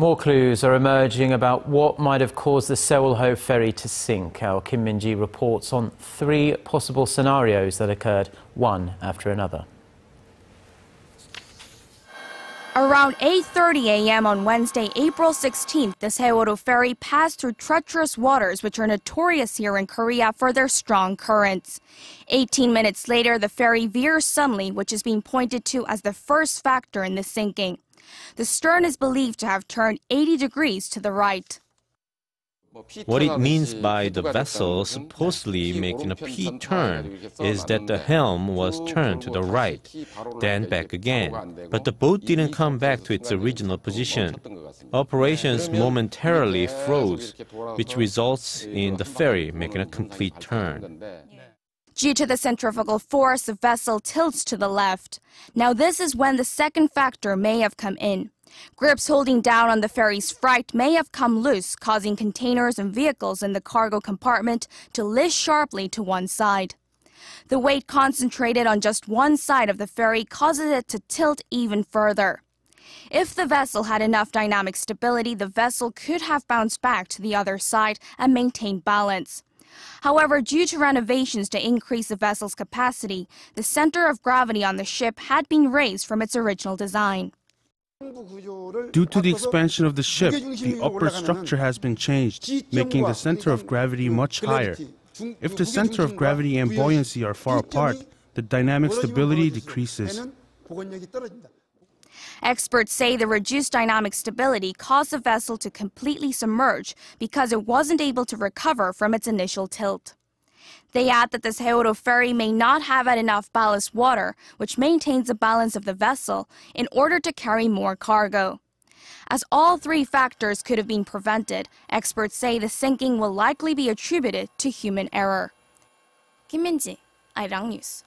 More clues are emerging about what might have caused the Sewol-ho ferry to sink. Our Kim Min-ji reports on three possible scenarios that occurred one after another. Around 8.30 a.m. on Wednesday, April 16th, the Sewol-ho ferry passed through treacherous waters which are notorious here in Korea for their strong currents. 18 minutes later, the ferry veers suddenly, which is being pointed to as the first factor in the sinking. The stern is believed to have turned 80 degrees to the right. What it means by the vessel supposedly making a P turn is that the helm was turned to the right, then back again. But the boat didn't come back to its original position. Operations momentarily froze, which results in the ferry making a complete turn. Due to the centrifugal force, the vessel tilts to the left. Now this is when the second factor may have come in. Grips holding down on the ferry's freight may have come loose, causing containers and vehicles in the cargo compartment to list sharply to one side. The weight concentrated on just one side of the ferry causes it to tilt even further. If the vessel had enough dynamic stability, the vessel could have bounced back to the other side and maintained balance. However, due to renovations to increase the vessel's capacity, the center of gravity on the ship had been raised from its original design. Due to the expansion of the ship, the upper structure has been changed, making the center of gravity much higher. If the center of gravity and buoyancy are far apart, the dynamic stability decreases. Experts say the reduced dynamic stability caused the vessel to completely submerge because it wasn't able to recover from its initial tilt. They add that the Sewol-ho ferry may not have had enough ballast water, which maintains the balance of the vessel, in order to carry more cargo. As all three factors could have been prevented, experts say the sinking will likely be attributed to human error. Kim Min-ji, Arirang News.